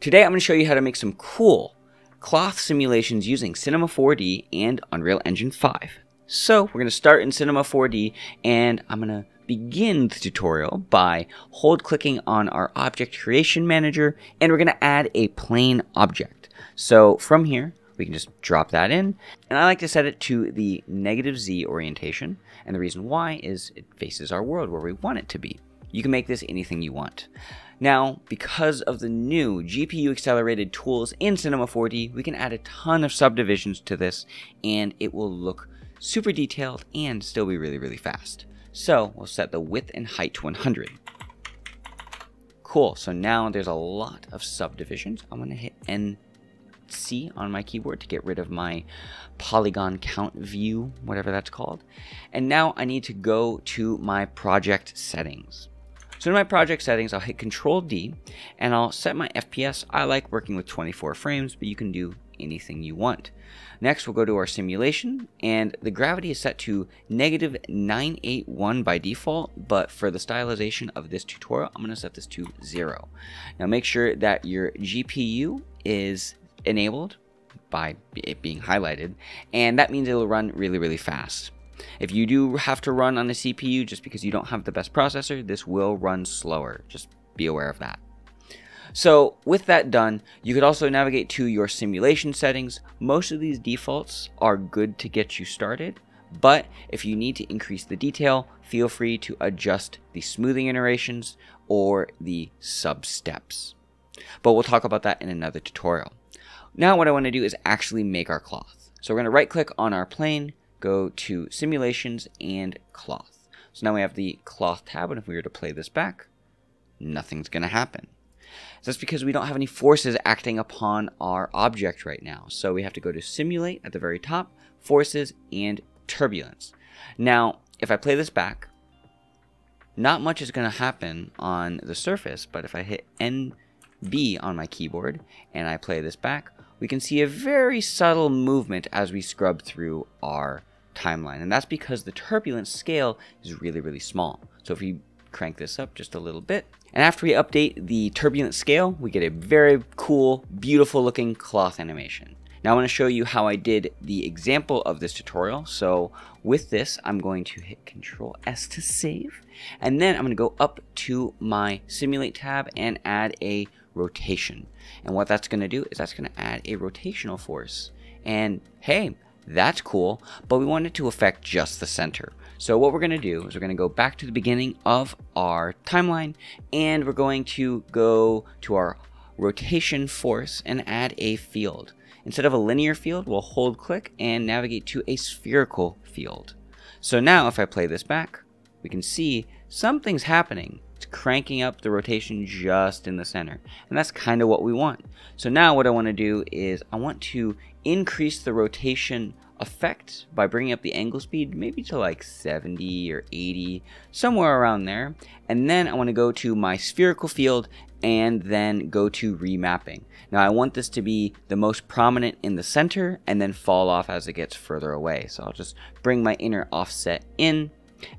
Today I'm going to show you how to make some cool cloth simulations using Cinema 4D and Unreal Engine 5. So we're going to start in Cinema 4D and I'm going to begin the tutorial by hold clicking on our object creation manager and we're going to add a plane object. So from here we can just drop that in and I like to set it to the negative Z orientation and the reason why is it faces our world where we want it to be. You can make this anything you want. Now, because of the new GPU accelerated tools in Cinema 4D, we can add a ton of subdivisions to this and it will look super detailed and still be really, really fast. So we'll set the width and height to 100. Cool, so now there's a lot of subdivisions. I'm gonna hit NC on my keyboard to get rid of my polygon count view, whatever that's called. And now I need to go to my project settings. So in my project settings, I'll hit Control D and I'll set my FPS. I like working with 24 frames, but you can do anything you want. Next, we'll go to our simulation, and the gravity is set to negative 981 by default, but for the stylization of this tutorial, I'm going to set this to 0. Now make sure that your GPU is enabled by it being highlighted, and that means it will run really, really fast. If you do have to run on a CPU just because you don't have the best processor, this will run slower. Just be aware of that. So with that done, you could also navigate to your simulation settings. Most of these defaults are good to get you started, but if you need to increase the detail, feel free to adjust the smoothing iterations or the sub steps. But we'll talk about that in another tutorial. Now what I want to do is actually make our cloth. So we're going to right click on our plane, go to simulations and cloth. So now we have the cloth tab, and if we were to play this back, nothing's going to happen. That's because we don't have any forces acting upon our object right now. So we have to go to simulate at the very top, forces and turbulence. Now, if I play this back, not much is going to happen on the surface, but if I hit NB on my keyboard and I play this back, we can see a very subtle movement as we scrub through our timeline. And that's because the turbulence scale is really, really small. So if we crank this up just a little bit, and after we update the turbulence scale, we get a very cool, beautiful looking cloth animation. Now I want to show you how I did the example of this tutorial. So with this, I'm going to hit Control S to save. And then I'm going to go up to my Simulate tab and add a rotation. And what that's going to do is that's going to add a rotational force. And hey, that's cool, but we want it to affect just the center. So what we're going to do is we're going to go back to the beginning of our timeline and we're going to go to our rotation force and add a field. Instead of a linear field, we'll hold click and navigate to a spherical field. So now if I play this back, we can see something's happening. It's cranking up the rotation just in the center. And that's kind of what we want. So now what I want to do is I want to increase the rotation effect by bringing up the angle speed maybe to like 70 or 80 somewhere around there. And then I want to go to my spherical field and then go to remapping. Now I want this to be the most prominent in the center and then fall off as it gets further away. So I'll just bring my inner offset in.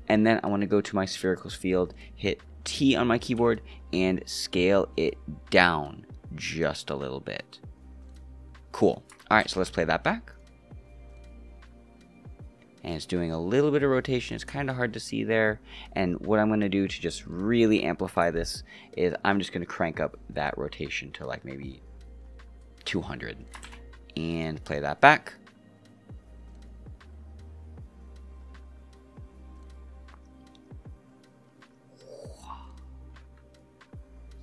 And then I want to go to my spherical field hit T on my keyboard and scale it down just a little bit. Cool alright so let's play that back and it's doing a little bit of rotation. It's kind of hard to see there. And what I'm going to do to just really amplify this is I'm just going to crank up that rotation to like maybe 200 and play that back.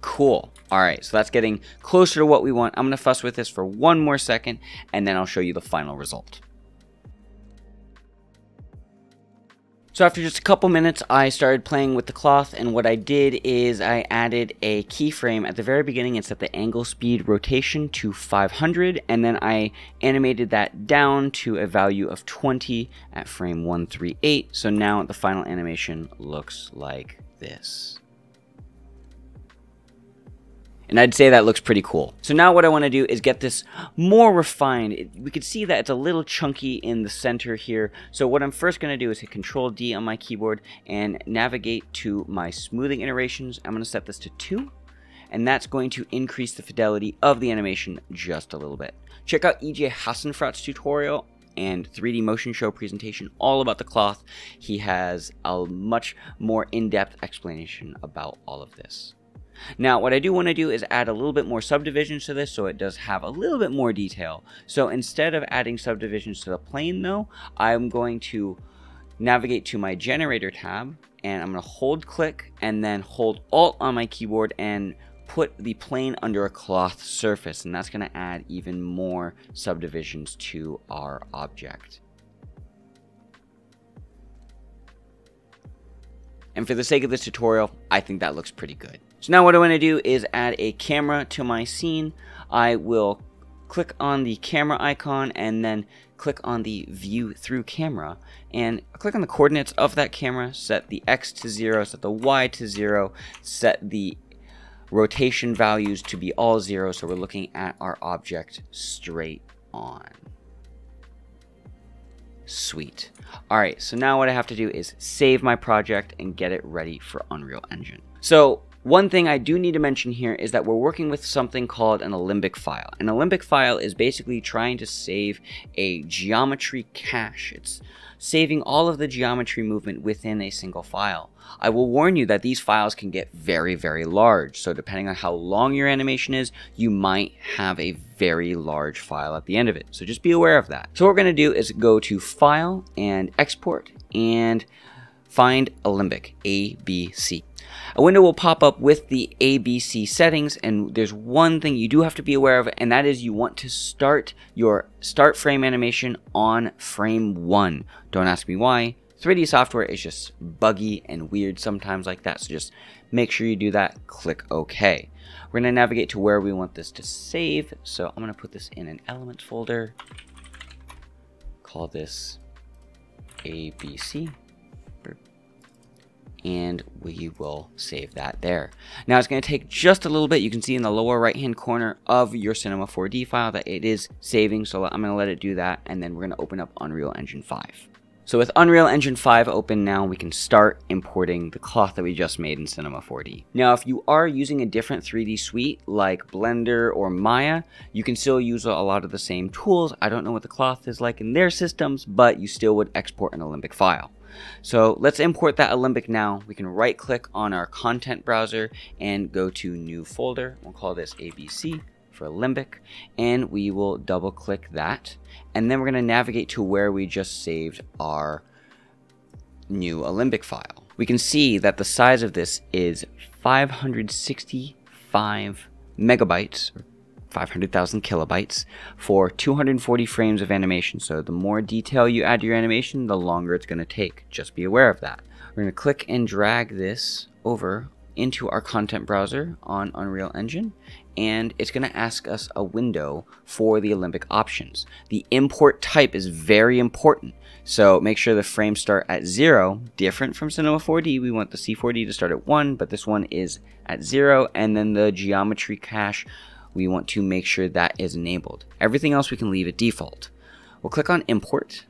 Cool. All right, so that's getting closer to what we want. I'm to fuss with this for one more second, and then I'll show you the final result. So after just a couple minutes, I started playing with the cloth, and what I did is I added a keyframe at the very beginning and set the angle speed rotation to 500, and then I animated that down to a value of 20 at frame 138. So now the final animation looks like this. And I'd say that looks pretty cool. So now what I want to do is get this more refined. we can see that it's a little chunky in the center here. So what I'm first going to do is hit Control D on my keyboard and navigate to my smoothing iterations. I'm going to set this to 2. and that's going to increase the fidelity of the animation just a little bit. Check out EJ Hassenfratz's tutorial and 3D motion show presentation all about the cloth. He has a much more in-depth explanation about all of this. Now, what I do want to do is add a little bit more subdivisions to this so it does have a little bit more detail. So instead of adding subdivisions to the plane though, I'm going to navigate to my generator tab and I'm going to hold click and then hold alt on my keyboard and put the plane under a cloth surface and that's going to add even more subdivisions to our object. And for the sake of this tutorial, I think that looks pretty good. So now what I want to do is add a camera to my scene. I will click on the camera icon and then click on the view through camera and click on the coordinates of that camera, set the X to zero, set the Y to zero, set the rotation values to be all zero so we're looking at our object straight on. Sweet. Alright, so now what I have to do is save my project and get it ready for Unreal Engine. So one thing I do need to mention here is that we're working with something called an Alembic file. An Alembic file is basically trying to save a geometry cache. It's saving all of the geometry movement within a single file. I will warn you that these files can get very, very large. So depending on how long your animation is, you might have a very large file at the end of it. So just be aware of that. So what we're going to do is go to File and Export and find Alembic, ABC. A window will pop up with the ABC settings and there's one thing you do have to be aware of and that is you want to start your start frame animation on frame 1. Don't ask me why. 3D software is just buggy and weird sometimes like that so just make sure you do that. Click OK. We're going to navigate to where we want this to save so I'm going to put this in an elements folder. Call this ABC and we will save that there. Now it's going to take just a little bit. You can see in the lower right hand corner of your Cinema 4D file that it is saving. So I'm going to let it do that and then we're going to open up Unreal Engine 5. So with Unreal Engine 5 open now, we can start importing the cloth that we just made in Cinema 4D. Now, if you are using a different 3D suite like Blender or Maya, you can still use a lot of the same tools. I don't know what the cloth is like in their systems, but you still would export an Alembic file. So let's import that Alembic now. We can right click on our content browser and go to new folder. We'll call this ABC for Alembic and we will double click that. And then we're going to navigate to where we just saved our new Alembic file. We can see that the size of this is 565 megabytes, 500,000 kilobytes for 240 frames of animation. So the more detail you add to your animation, the longer it's going to take. Just be aware of that. We're going to click and drag this over into our content browser on Unreal Engine and it's going to ask us a window for the Alembic options. The import type is very important. So make sure the frames start at 0, different from Cinema 4D. We want the C4D to start at 1, but this one is at 0. And then the geometry cache we want to make sure that is enabled. Everything else we can leave at default. We'll click on import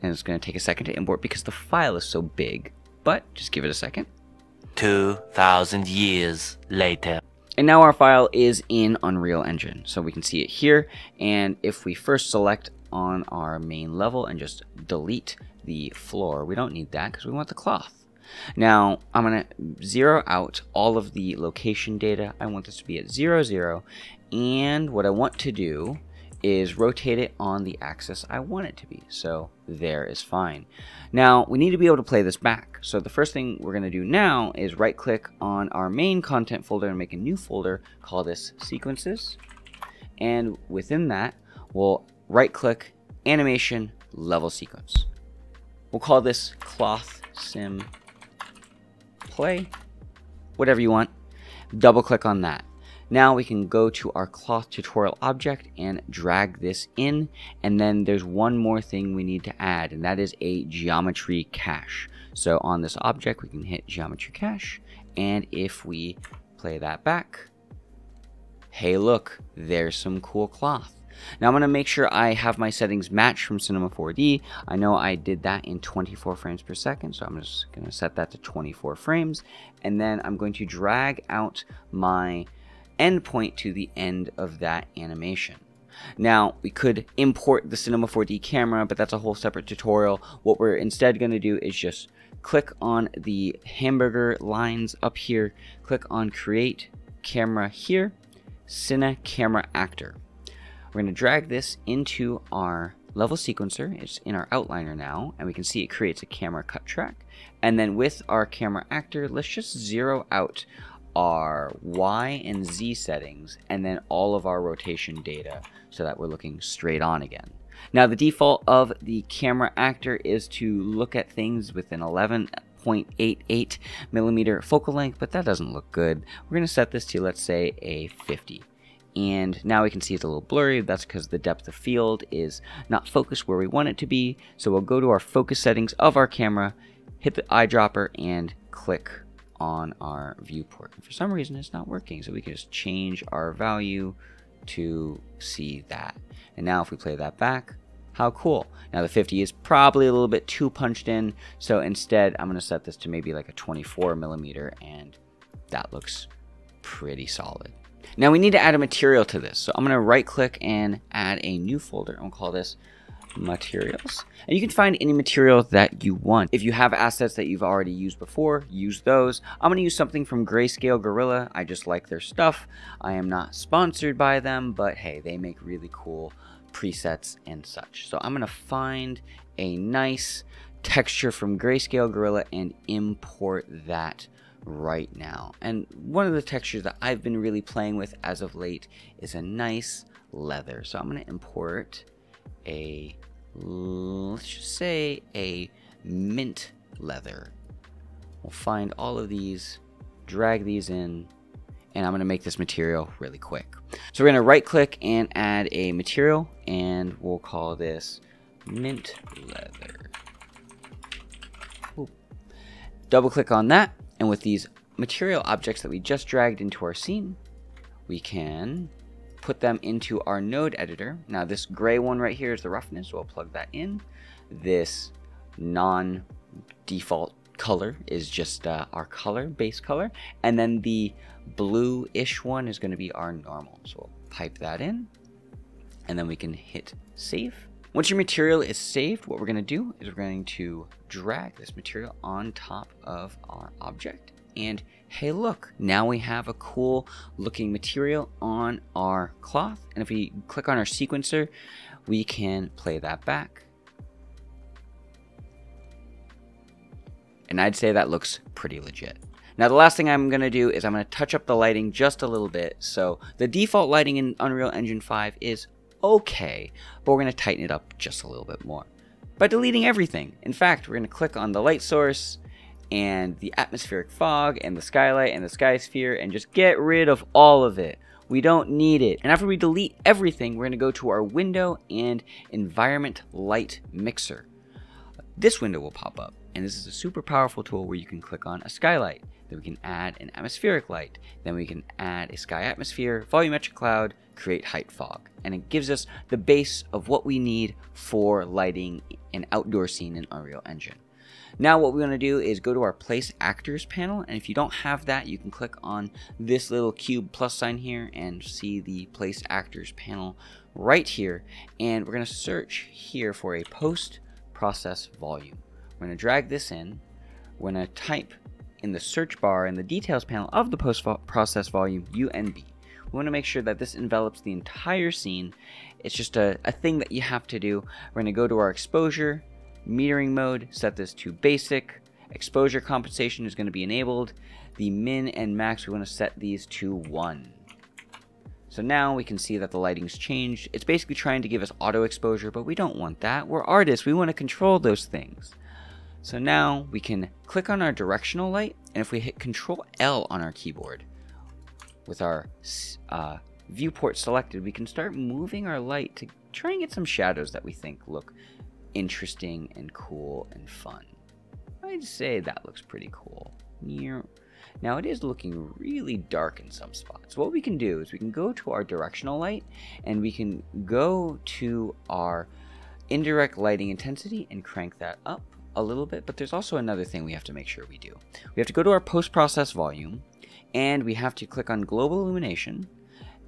and it's going to take a second to import because the file is so big, but just give it a second. 2,000 years later. And now our file is in Unreal Engine. So we can see it here. And if we first select on our main level and just delete the floor, we don't need that because we want the cloth. Now, I'm going to zero out all of the location data. I want this to be at 0, 0. And what I want to do is rotate it on the axis I want it to be. So there is fine. Now we need to be able to play this back. So the first thing we're going to do now is right click on our main content folder and make a new folder. Call this sequences. And within that, we'll right click animation level sequence. We'll call this cloth sim play, whatever you want. Double click on that. Now we can go to our cloth tutorial object and drag this in. And then there's one more thing we need to add, and that is a geometry cache. So on this object, we can hit geometry cache. And if we play that back, hey look, there's some cool cloth. Now I'm going to make sure I have my settings matched from Cinema 4D. I know I did that in 24 frames per second, so I'm just going to set that to 24 frames. And then I'm going to drag out my endpoint to the end of that animation. Now, we could import the Cinema 4D camera, but that's a whole separate tutorial. What we're instead going to do is just click on the hamburger lines up here, click on Create Camera here, Cine Camera Actor. We're going to drag this into our level sequencer. It's in our outliner now, and we can see it creates a camera cut track. And then with our camera actor, let's just zero out our Y and Z settings and then all of our rotation data so that we're looking straight on again. Now the default of the camera actor is to look at things with an 11.88 millimeter focal length, but that doesn't look good. We're going to set this to let's say a 50 and now we can see it's a little blurry. That's because the depth of field is not focused where we want it to be. So we'll go to our focus settings of our camera, hit the eyedropper, and click on our viewport. And for some reason, it's not working. So we can just change our value to see that. And now if we play that back, how cool. Now the 50 is probably a little bit too punched in. So instead, I'm going to set this to maybe like a 24 millimeter and that looks pretty solid. Now we need to add a material to this. So I'm going to right click and add a new folder. And we'll call this materials. And you can find any material that you want. If you have assets that you've already used before, use those. I'm going to use something from Grayscale Gorilla. I just like their stuff. I am not sponsored by them, but hey, they make really cool presets and such. So I'm going to find a nice texture from Grayscale Gorilla and import that right now. And one of the textures that I've been really playing with as of late is a nice leather. So I'm going to import a, let's just say a mint leather. We'll find all of these, drag these in, and I'm going to make this material really quick. So we're going to right click and add a material, and we'll call this mint leather. Double click on that, and with these material objects that we just dragged into our scene, we can put them into our node editor. Now this gray one right here is the roughness, so I'll plug that in. This non-default color is just uh, our color, base color. And then the blue-ish one is going to be our normal. So we'll pipe that in. And then we can hit save. Once your material is saved, what we're going to do is we're going to drag this material on top of our object. And hey, look, now we have a cool looking material on our cloth. And if we click on our sequencer, we can play that back. And I'd say that looks pretty legit. Now the last thing I'm going to do is I'm going to touch up the lighting just a little bit. So the default lighting in Unreal Engine 5 is okay, but we're going to tighten it up just a little bit more by deleting everything. In fact, we're going to click on the light source and the atmospheric fog and the skylight and the sky sphere and just get rid of all of it. We don't need it. And after we delete everything, we're going to go to our window and environment light mixer. This window will pop up and this is a super powerful tool where you can click on a skylight. Then we can add an atmospheric light. Then we can add a sky atmosphere, volumetric cloud, create height fog. And it gives us the base of what we need for lighting an outdoor scene in Unreal Engine. Now what we're going to do is go to our place actors panel and if you don't have that you can click on this little cube plus sign here and see the place actors panel right here and we're going to search here for a post process volume. We're going to drag this in. We're going to type in the search bar in the details panel of the post process volume UNB. We want to make sure that this envelops the entire scene. It's just a, a thing that you have to do. We're going to go to our exposure, metering mode, set this to basic. Exposure compensation is going to be enabled. The min and max, we want to set these to 1. So now we can see that the lighting's changed. It's basically trying to give us auto exposure, but we don't want that. We're artists. We want to control those things. So now we can click on our directional light, and if we hit Control L on our keyboard with our uh, viewport selected, we can start moving our light to try and get some shadows that we think look interesting and cool and fun. I'd say that looks pretty cool. Now it is looking really dark in some spots. What we can do is we can go to our directional light and we can go to our indirect lighting intensity and crank that up a little bit, but there's also another thing we have to make sure we do. We have to go to our post-process volume and we have to click on global illumination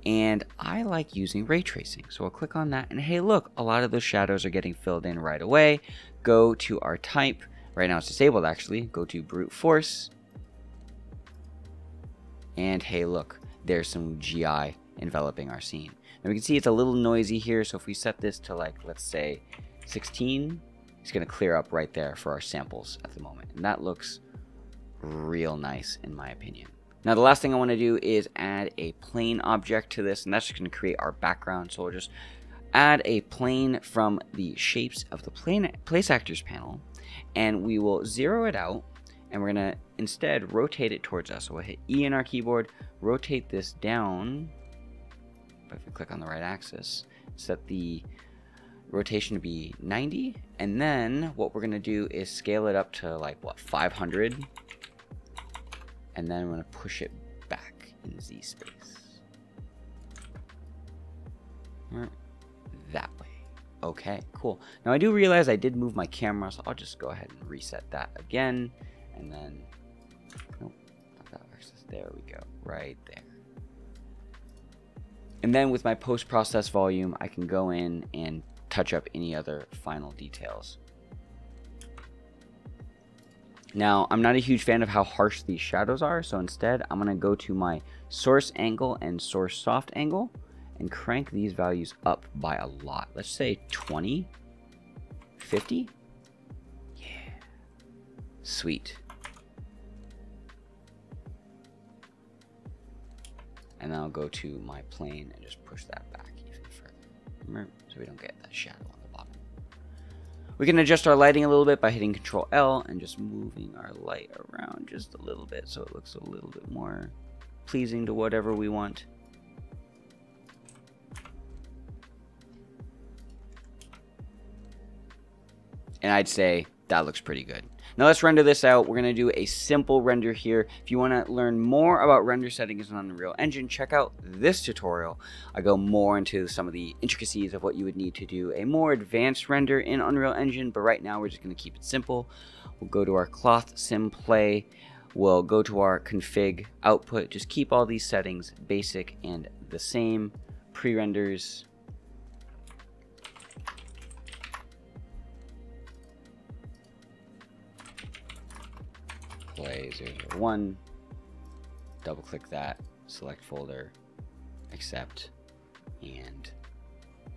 and I like using ray tracing. So I'll click on that and hey look, a lot of those shadows are getting filled in right away. Go to our type, right now it's disabled actually, go to brute force and hey look, there's some GI enveloping our scene. And we can see it's a little noisy here, so if we set this to like, let's say 16, it's gonna clear up right there for our samples at the moment. And that looks real nice in my opinion. Now the last thing I want to do is add a plane object to this and that's just going to create our background. So we'll just add a plane from the shapes of the plane place actors panel and we will zero it out and we're going to instead rotate it towards us. So we'll hit E in our keyboard, rotate this down. If we click on the right axis, set the rotation to be 90 and then what we're going to do is scale it up to like what 500 and then I'm going to push it back in Z space. That way. Okay, cool. Now I do realize I did move my camera, so I'll just go ahead and reset that again. And then, nope, that There we go, right there. And then with my post-process volume, I can go in and touch up any other final details. Now, I'm not a huge fan of how harsh these shadows are, so instead I'm going to go to my source angle and source soft angle and crank these values up by a lot. Let's say 20, 50. Yeah, sweet. And then I'll go to my plane and just push that back even further. So we don't get that shadow we can adjust our lighting a little bit by hitting Control L and just moving our light around just a little bit so it looks a little bit more pleasing to whatever we want. And I'd say that looks pretty good. Now let's render this out. We're going to do a simple render here. If you want to learn more about render settings in Unreal Engine, check out this tutorial. I go more into some of the intricacies of what you would need to do a more advanced render in Unreal Engine, but right now we're just going to keep it simple. We'll go to our cloth sim play. We'll go to our config output. Just keep all these settings basic and the same. Pre-renders play 001, double click that, select folder, accept, and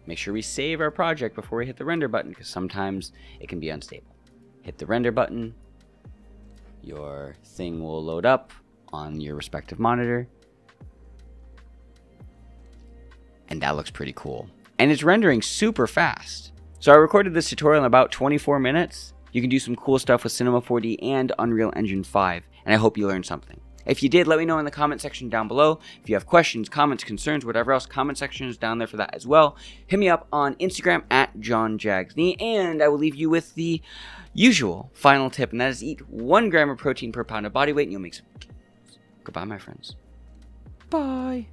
make sure we save our project before we hit the render button because sometimes it can be unstable. Hit the render button, your thing will load up on your respective monitor, and that looks pretty cool. And it's rendering super fast. So I recorded this tutorial in about 24 minutes, you can do some cool stuff with Cinema 4D and Unreal Engine 5, and I hope you learned something. If you did, let me know in the comment section down below. If you have questions, comments, concerns, whatever else, comment section is down there for that as well. Hit me up on Instagram at JonJagsNee, and I will leave you with the usual final tip, and that is eat one gram of protein per pound of body weight, and you'll make some. Goodbye, my friends. Bye.